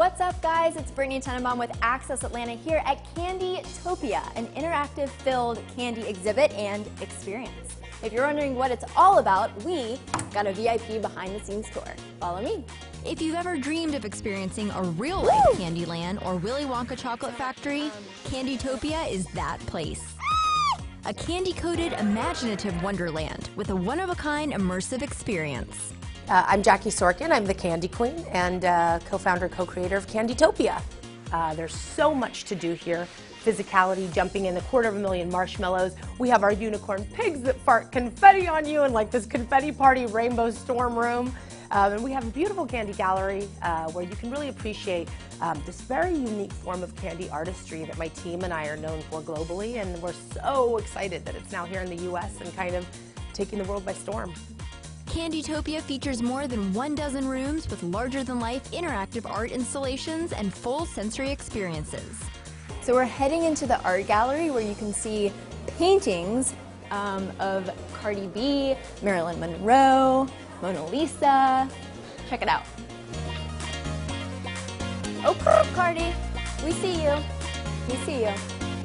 What's up, guys? It's Brittany Tenenbaum with Access Atlanta here at Candytopia, an interactive filled candy exhibit and experience. If you're wondering what it's all about, we got a VIP behind the scenes tour. Follow me. If you've ever dreamed of experiencing a real life Candyland or Willy Wonka Chocolate Factory, Candytopia is that place. A candy coated, imaginative wonderland with a one of a kind immersive experience. Uh, I'm Jackie Sorkin. I'm the Candy Queen and uh, co-founder, co-creator of Candytopia. Uh, there's so much to do here. Physicality, jumping in a quarter of a million marshmallows. We have our unicorn pigs that fart confetti on you and like this confetti party rainbow storm room. Um, and we have a beautiful candy gallery uh, where you can really appreciate um, this very unique form of candy artistry that my team and I are known for globally. And we're so excited that it's now here in the U.S. and kind of taking the world by storm. Candytopia features more than one dozen rooms with larger than life interactive art installations and full sensory experiences. So we're heading into the art gallery where you can see paintings um, of Cardi B, Marilyn Monroe, Mona Lisa. Check it out. Oh, Cardi, we see you. We see you.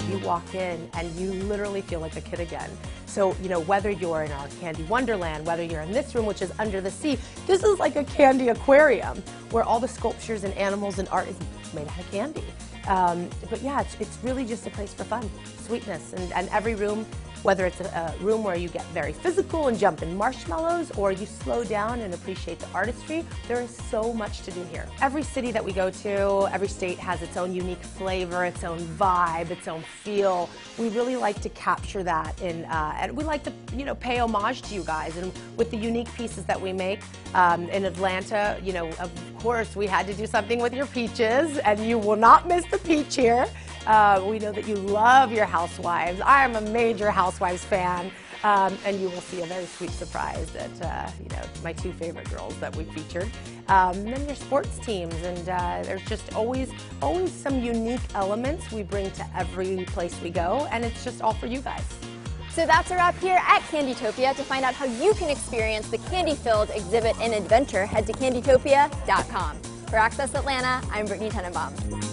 You walk in and you literally feel like a kid again. So, you know, whether you're in our Candy Wonderland, whether you're in this room, which is under the sea, this is like a candy aquarium where all the sculptures and animals and art is made out of candy. Um, but yeah, it's, it's really just a place for fun, sweetness, and, and every room whether it's a, a, room where you get very physical and jump in marshmallows or you slow down and appreciate the artistry, there is so much to do here. Every city that we go to, every state has its own unique flavor, its own vibe, its own feel. We really like to capture that in, uh, and we like to, you know, pay homage to you guys. And with the unique pieces that we make um, in Atlanta, you know, of course, we had to do something with your peaches, and you will not miss the peach here. Uh, we know that you love your housewives. I am a major housewives fan. Um, and you will see a very sweet surprise at uh, you know my two favorite girls that we featured. Um, and then your sports teams, and uh, there's just always always some unique elements we bring to every place we go, and it's just all for you guys. So that's a wrap here at Candytopia. To find out how you can experience the candy-filled exhibit and adventure, head to candytopia.com. For Access Atlanta, I'm Brittany Tenenbaum.